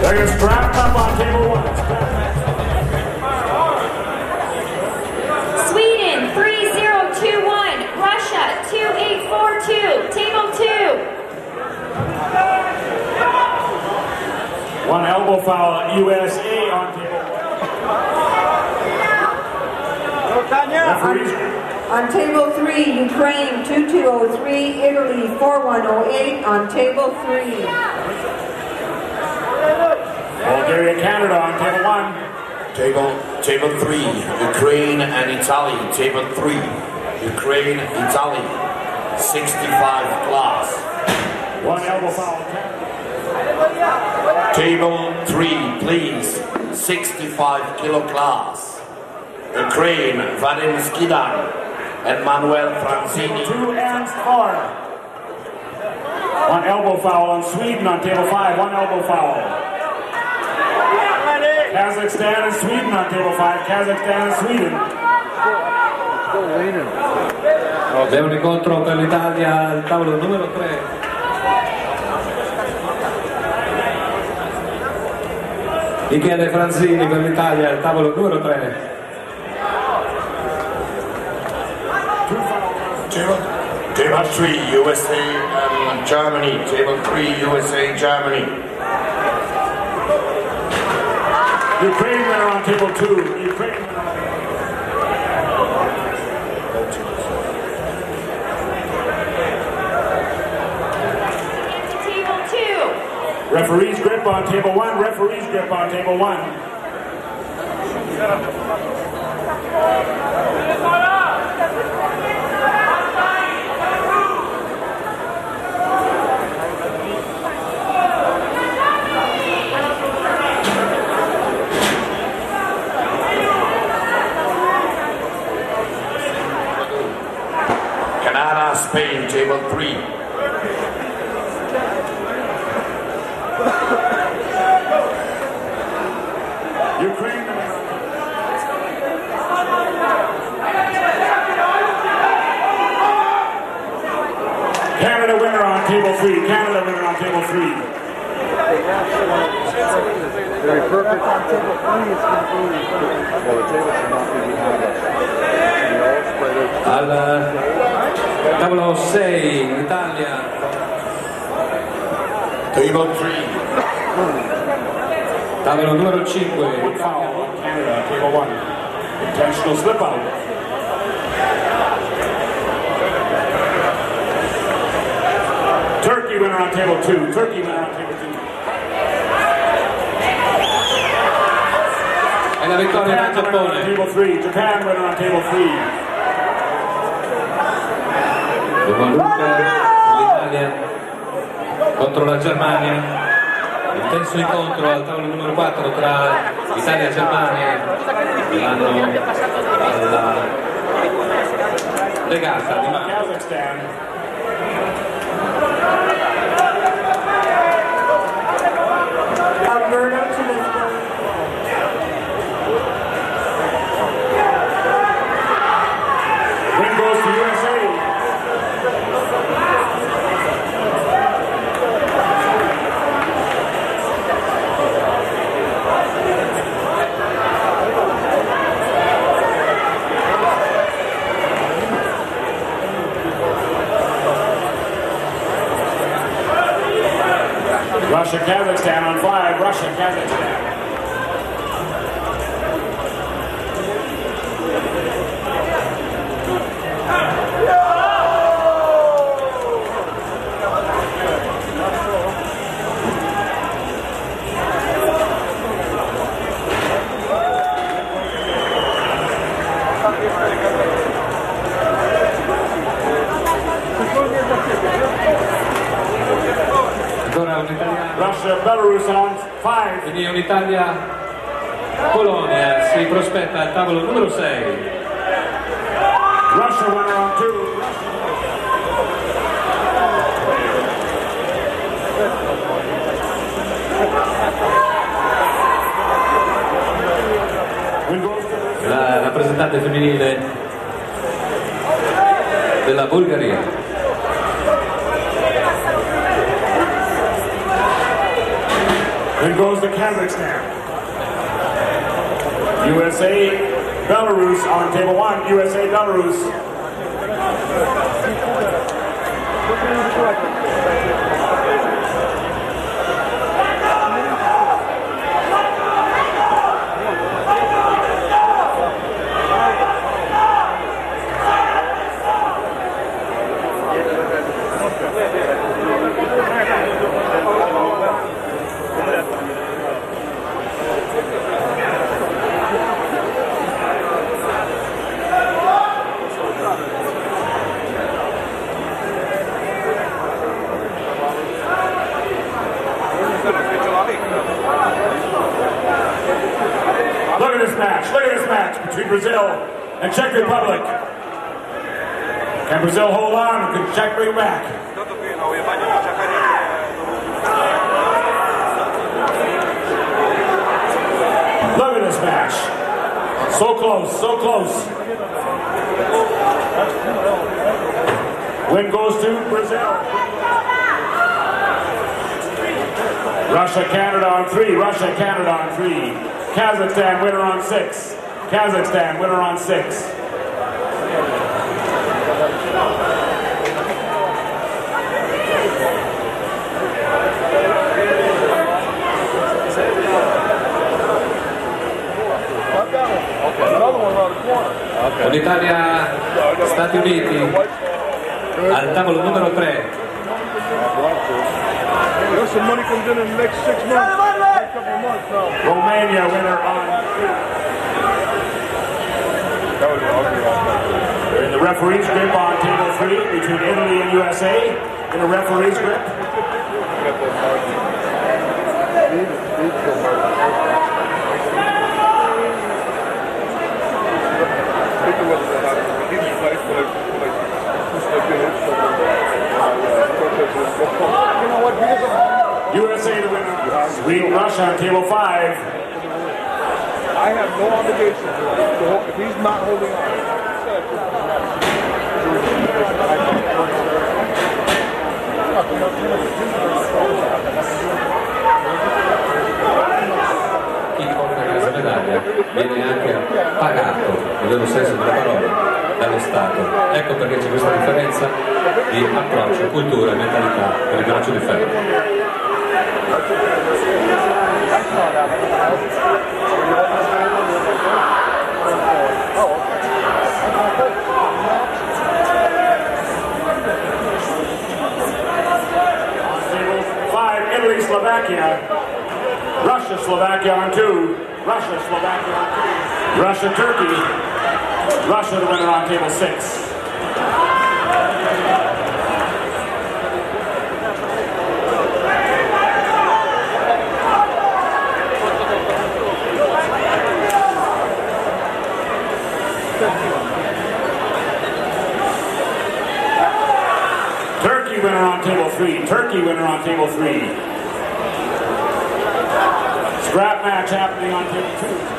They're strapped up on table One elbow foul, USA on table one. On table three, Ukraine 2203, Italy 4108 on table three. Bulgaria, Canada on table one. Table, table three, Ukraine and Italy. Table three, Ukraine, Italy. 65 class. One elbow foul. Table three, please. 65 kilo class. Ukraine, Vadim Skidan and Manuel Franzini. Two and four. One elbow foul on Sweden on table five. One elbow foul. Kazakhstan and Sweden on table five. Kazakhstan and Sweden. Abbiamo un incontro per l'Italia al tavolo numero 3. Michele Franzini per l'Italia al tavolo numero 3. Table, table three, USA and Germany. Table three, USA, Germany. Ukraine winner on table two. Ukraine Referee's grip on table one. Referee's grip on table one. Canada, Spain, table three. Ukraine winner. Canada winner on table three. Canada winner on table three. Very perfect. On table three, it's going to be. Well, the table should not be behind us. We all spread it. Al tavolo 6 Italia. Table three. Tavolo numero 5. Foul Canada, table one. Intentional slip out. Turkey winner on table two. Turkey winner on table two. E la vittoria del Japan Giappone. table three. Japan winner on table three. L'Italia contro la Germania. Intenso incontro al tavolo numero 4 tra Italia e Germania che vanno alla legata di. Kazakhstan. Russia, Kazakhstan on five. Russia, Kazakhstan. Quindi un'Italia Polonia si prospetta al tavolo numero 6. Russia winner on two. Win goes to la rappresentante femminile della Bulgaria. Win goes to Kazakhstan. USA, Belarus on table one. USA, Belarus. Look at this match. Look at this match between Brazil and Czech Republic. Can Brazil hold on? Can Czech bring back? Look at this match. So close, so close. Win goes to Brazil. Russia, Canada on three. Russia, Canada on three. Kazakhstan winner on six. Kazakhstan winner on six. Another one around the corner. Con l'Italia Stati Uniti al tavolo numero 3. There's some money comes in the referee's grip on table three between Italy and USA. In a referee's grip. Got those margins. Need, need to go margins. Speaking of the hockey, he's nice when I, when I pushed up in it. So, you know what? He doesn't. USA the winner. Sweden, Russia on table five. I have no obligation to, to hold, if he's not holding on. Chi porta a casa medaglia viene anche pagato, nel vero senso della parola, dallo Stato. Ecco perché c'è questa differenza di approccio, cultura e mentalità per il braccio di ferro. Slovakia. Russia, Slovakia on two. Russia, Slovakia on two. Russia, Turkey. Russia the winner on table six. Turkey winner on table three. Turkey winner on table three. Scrap match happening on table two.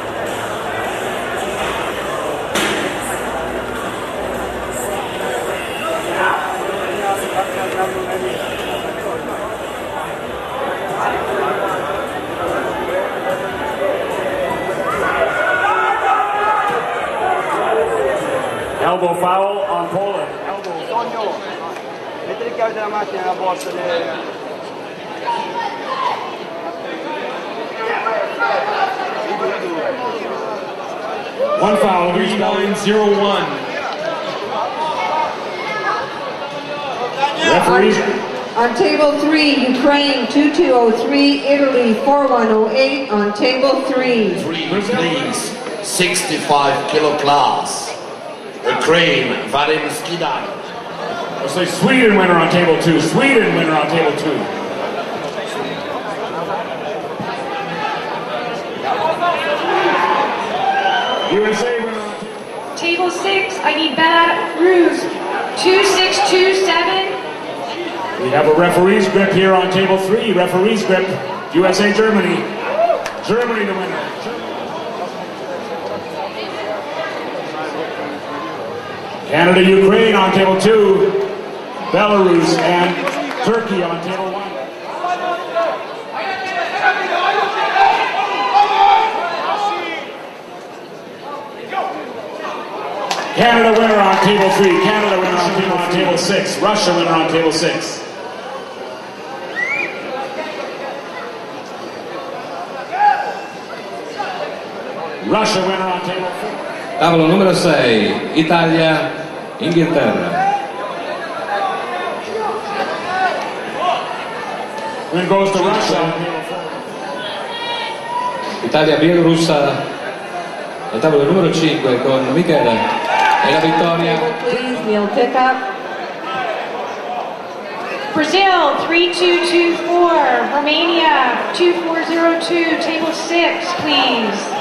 Elbow foul on Poland. Elbow Tonio, metti le chiavi della macchina nella borsa. Le... One foul. Reach 3901. Referees. On table three, Ukraine 2203, Italy 4108 on table three. Three, please. 65 kilo class. Ukraine, Vadim Skidan. Let's say Sweden winner on table two. Sweden winner on table two. USA winner on table Table 6, I need bad Belarus 2627. We have a referee's grip here on table three. Referee's grip. USA, Germany. Germany the winner. Canada, Ukraine on table two. Belarus and Turkey on table one. Canada winner on table three. Canada winner on table, on table six. Russia winner on table six. Russia winner on table four. Tavolo numero 6, Italia, Inghilterra. Win goes to Russia on table four. Italia Bielorussa al tavolo numero 5 con Michele e la vittoria Please kneel, pick up. Brazil 3224. Romania 2402. Table 6, please.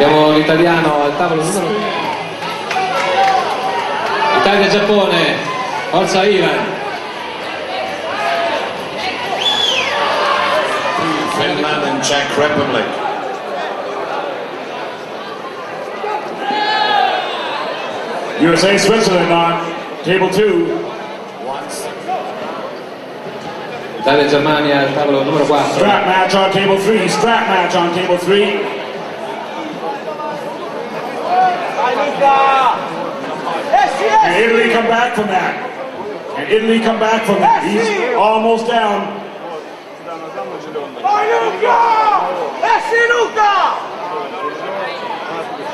Abbiamo l'italiano al tavolo numero Italia-Giappone forza Ivan Finland and Czech Republic. USA, Switzerland on table two. Once. Italia-Germania al tavolo numero 4 Strap match on table three. Strap match on table three. And Italy come back from that. And Italy come back from that. He's almost down.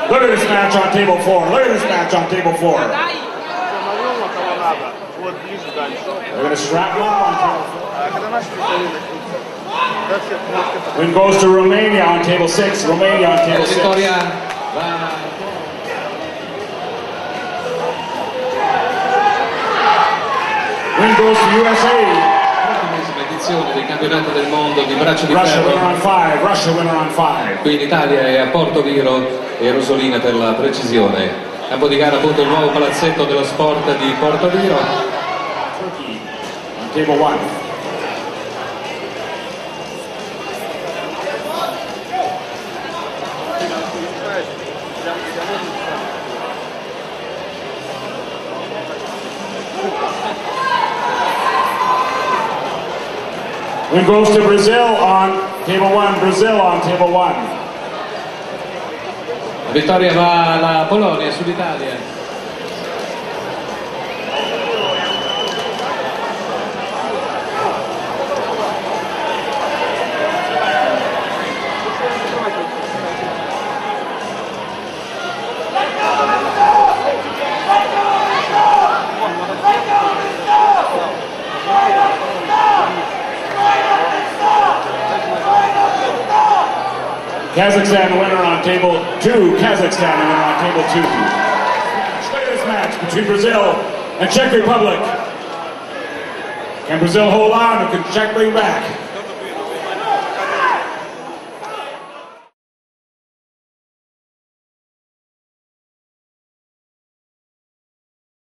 Look at this match on table four. Look at this match on table four. They're going to strap him up on table four. Win goes to Romania on table six. Romania on table six. To USA. all'ultimissima edizione del campionato del mondo di braccio di Russia winner ferro on five. Russia winner on five. qui in Italia è a Porto Viro e Rosolina per la precisione campo di gara appunto il nuovo palazzetto dello sport di Porto Viro table one. Win goes to Brazil on table one. Brazil on table one. la vittoria va alla Polonia sull'Italia Kazakhstan winner on table two. Kazakhstan winner on table two. This match between Brazil and Czech Republic. Can Brazil hold on or can Czech bring back?